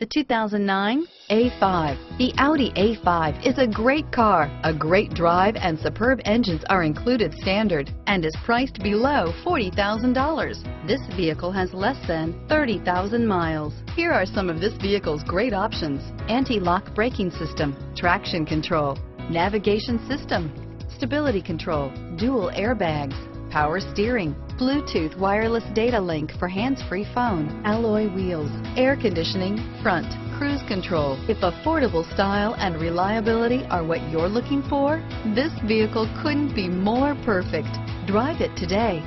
The 2009 A5. The Audi A5 is a great car. A great drive and superb engines are included standard and is priced below $40,000. This vehicle has less than 30,000 miles. Here are some of this vehicle's great options. Anti-lock braking system, traction control, navigation system, stability control, dual airbags, power steering, Bluetooth wireless data link for hands-free phone, alloy wheels, air conditioning, front, cruise control. If affordable style and reliability are what you're looking for, this vehicle couldn't be more perfect. Drive it today.